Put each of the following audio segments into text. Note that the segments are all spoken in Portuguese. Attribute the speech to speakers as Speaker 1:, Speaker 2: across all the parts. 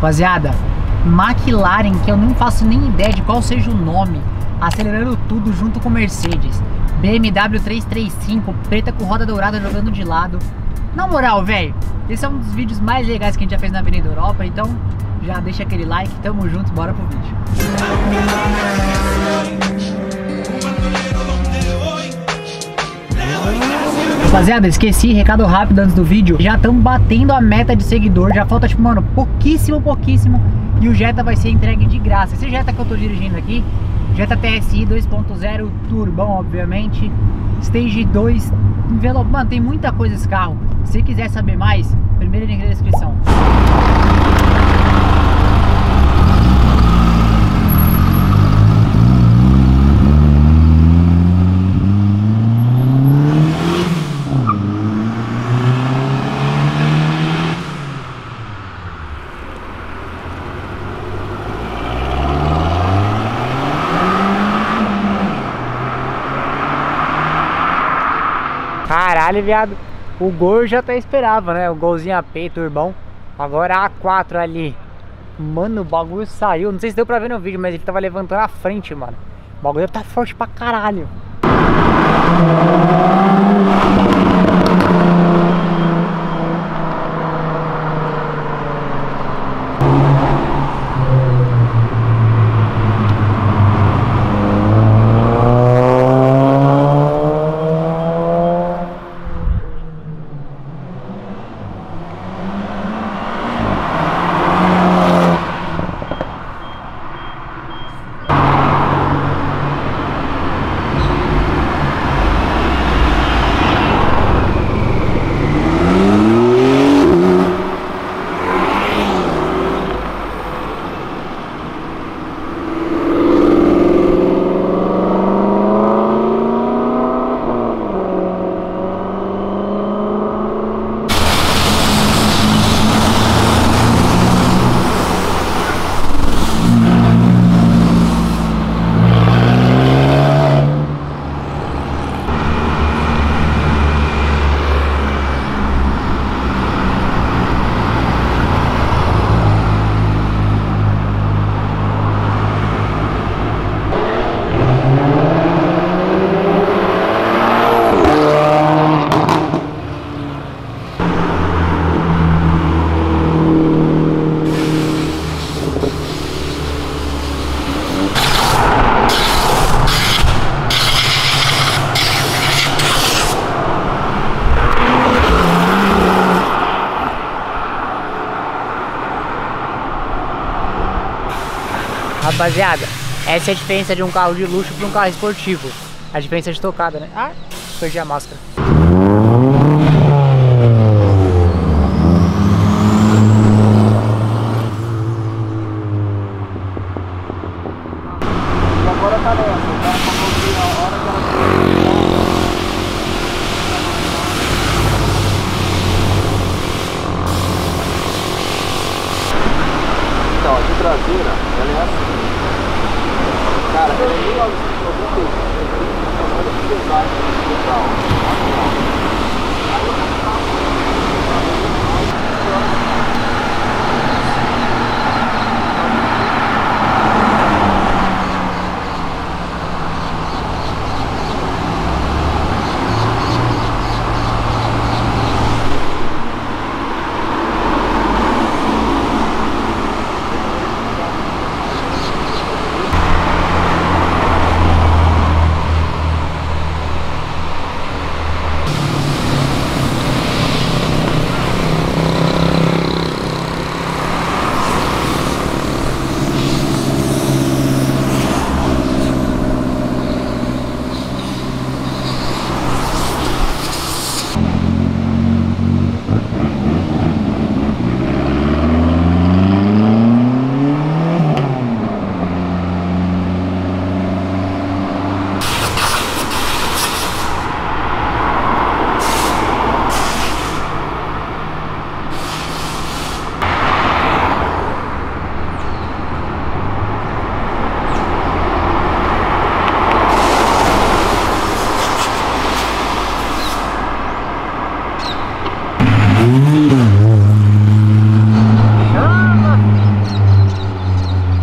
Speaker 1: Rapaziada, McLaren, que eu não faço nem ideia de qual seja o nome, acelerando tudo junto com Mercedes. BMW 335, preta com roda dourada jogando de lado. Na moral, velho, esse é um dos vídeos mais legais que a gente já fez na Avenida Europa, então já deixa aquele like, tamo junto, bora pro vídeo. Rapaziada, esqueci, recado rápido antes do vídeo. Já estamos batendo a meta de seguidor. Já falta, tipo, mano, pouquíssimo, pouquíssimo. E o Jetta vai ser entregue de graça. Esse Jetta que eu tô dirigindo aqui, Jetta TSI 2.0 turbão, obviamente. Stage 2 envelope. Mano, tem muita coisa esse carro. Se quiser saber mais, primeiro link na descrição. Caralho, viado. O Gol já até esperava, né? O golzinho AP, turbão. Agora a A4 ali. Mano, o bagulho saiu. Não sei se deu pra ver no vídeo, mas ele tava levantando a frente, mano. O bagulho tá forte pra caralho. Rapaziada, essa é a diferença de um carro de luxo para um carro esportivo. A diferença de tocada, né? Ah, perdi a máscara.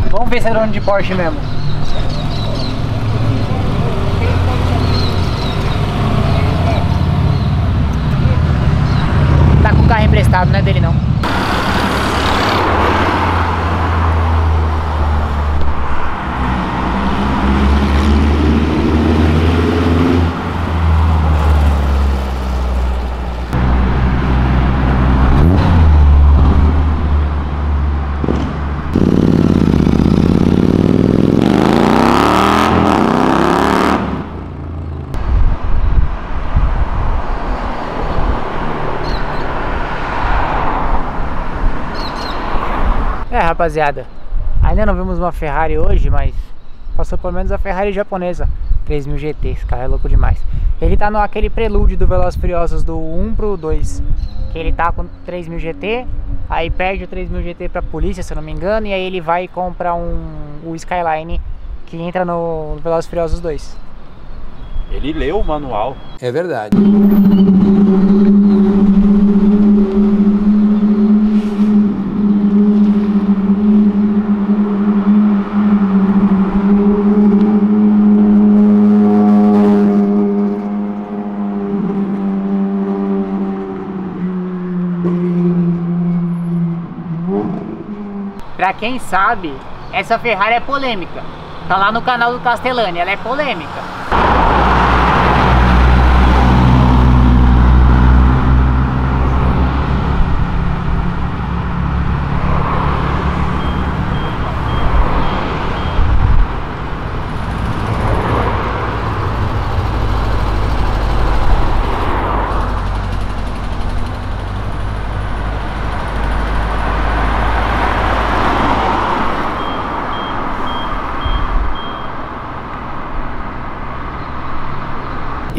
Speaker 2: Vamos ver se é dono de
Speaker 1: Porsche mesmo. Tá com o carro emprestado, né, dele? Rapaziada, ainda não vimos uma Ferrari hoje, mas passou pelo menos a Ferrari japonesa 3000 GT, esse carro é louco demais. Ele tá no aquele prelúdio do Velozes Furiosos do 1 pro 2, que ele tá com 3000 GT, aí perde o 3000 GT pra polícia, se eu não me engano, e aí ele vai comprar um, o Skyline que entra no Velozes Furiosos 2.
Speaker 2: Ele leu o manual.
Speaker 3: É verdade.
Speaker 1: Quem sabe, essa Ferrari é polêmica. Tá lá no canal do Castellani, ela é polêmica.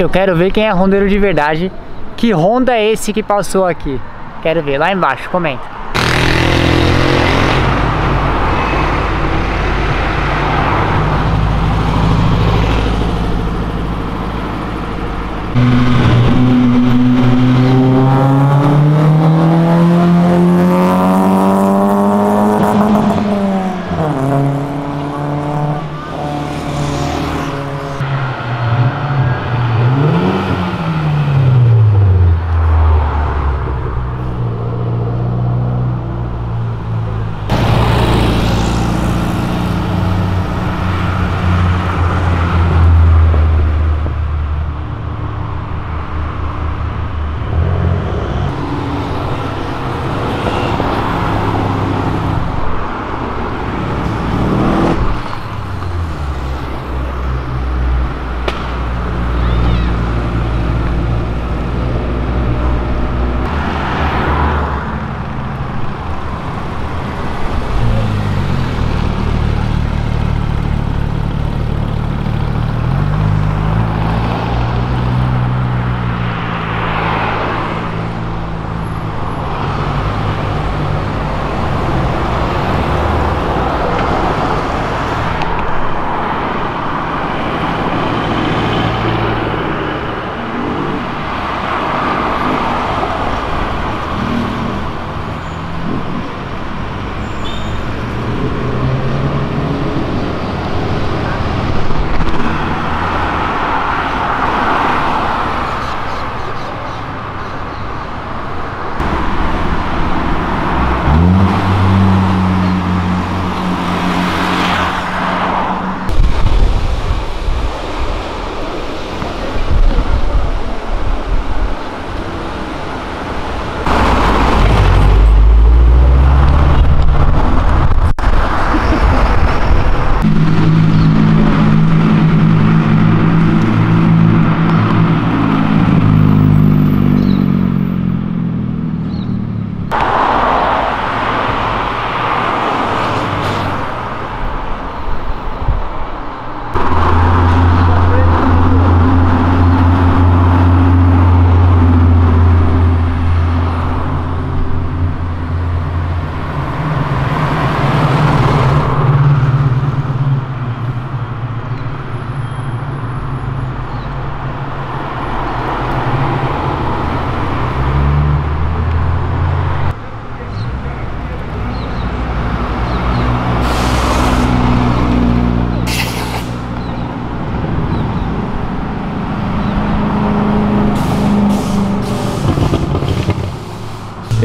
Speaker 1: Eu quero ver quem é rondeiro de verdade. Que Honda é esse que passou aqui? Quero ver, lá embaixo, comenta.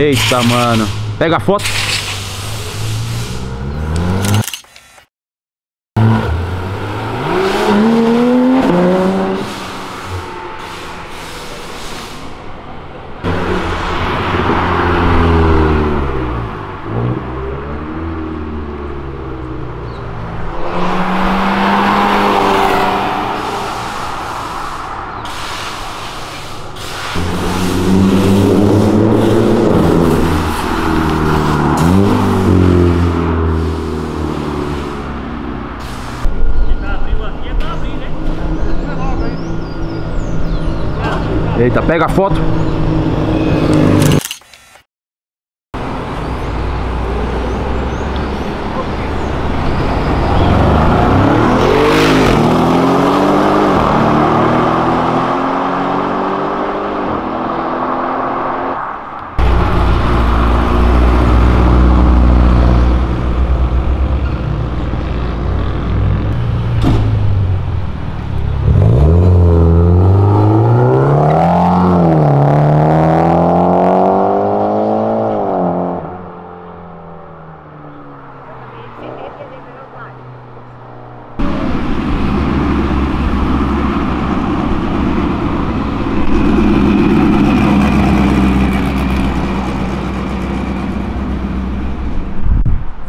Speaker 3: Eita, mano. Pega a foto. Eita, pega a foto.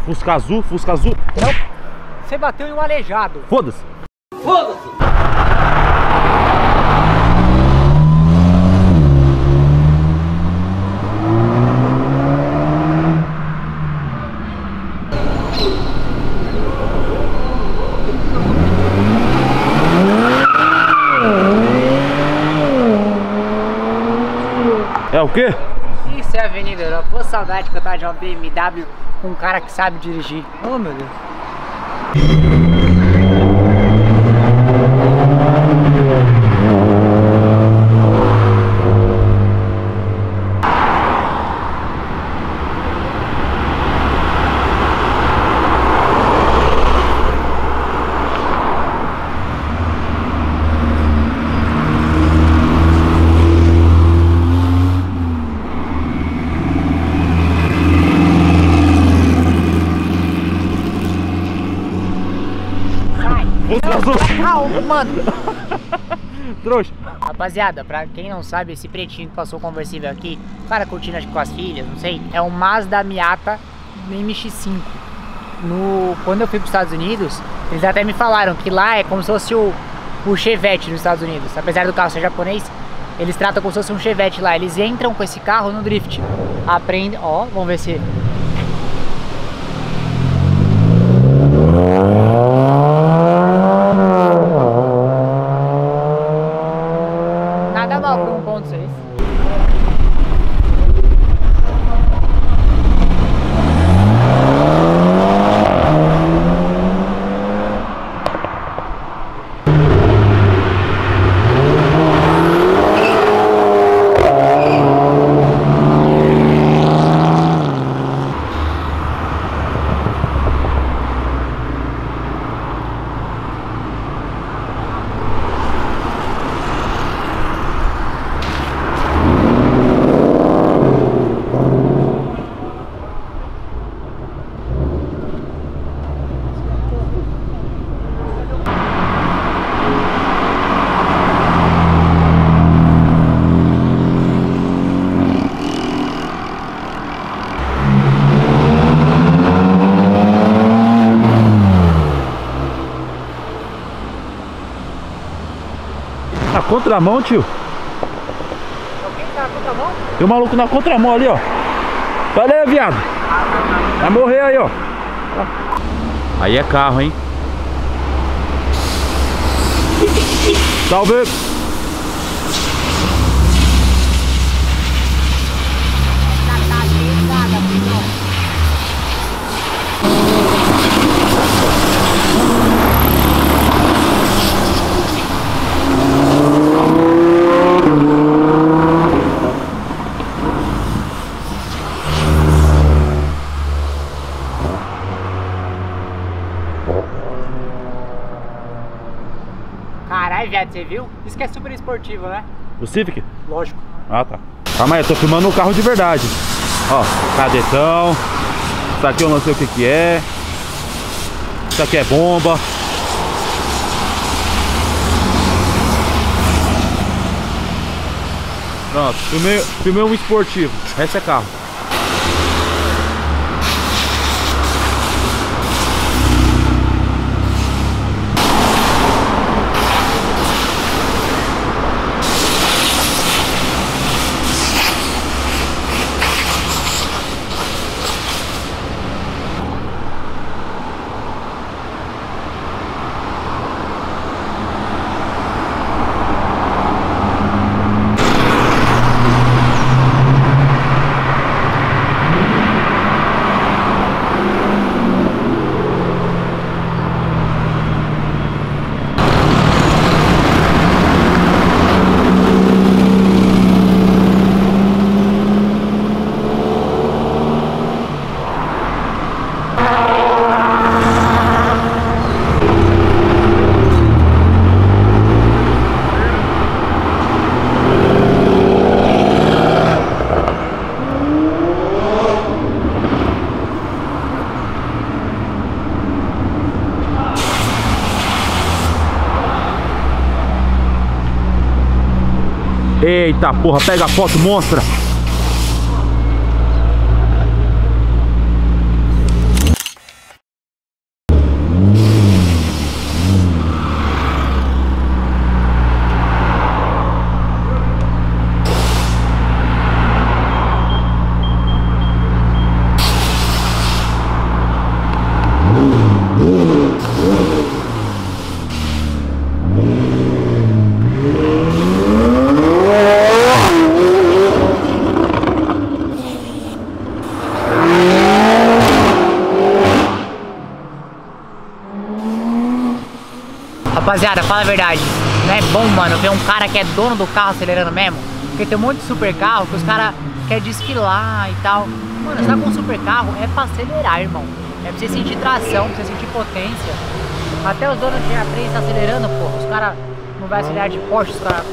Speaker 3: Fusca azul, Fusca azul.
Speaker 1: Não. Você bateu em um aleijado.
Speaker 3: Foda-se. É o quê?
Speaker 1: Isso é Avenida Europa. Pô, saudade que eu tava de uma BMW com um cara que sabe dirigir. Oh, meu Deus. Sai.
Speaker 3: Fusca azul.
Speaker 1: Calma, mano.
Speaker 3: Trouxa.
Speaker 1: Rapaziada, pra quem não sabe, esse pretinho que passou conversível aqui, o cara curtindo acho que com as filhas, não sei, é um Mazda Miata MX-5. No, quando eu fui para os Estados Unidos, eles até me falaram que lá é como se fosse o, o Chevette nos Estados Unidos. Apesar do carro ser japonês, eles tratam como se fosse um Chevette lá. Eles entram com esse carro no drift. Aprendem, ó, vamos ver se...
Speaker 3: contramão, tio.
Speaker 1: Alguém tá na contramão?
Speaker 3: Tem um maluco na contramão ali, ó. Valeu, viado. Vai morrer aí, ó. Aí é carro, hein? Salve!
Speaker 1: Você viu? Isso que é super esportivo, né?
Speaker 3: O Civic?
Speaker 1: Lógico.
Speaker 3: Ah, tá. Calma aí, eu tô filmando o carro de verdade. Ó, cadetão. Isso aqui eu não sei o que que é. Isso aqui é bomba. Pronto, filmei, filmei um esportivo. Esse é carro. Eita porra, pega a foto, mostra.
Speaker 1: Rapaziada, fala a verdade. Não é bom, mano, ver um cara que é dono do carro acelerando mesmo. Porque tem um monte de super carro que os caras querem desfilar e tal. Mano, você tá com um super carro, é pra acelerar, irmão. É pra você sentir tração, pra você sentir potência. Até os donos de A3 tá acelerando, pô. Os caras não vai acelerar de Porsche, caras...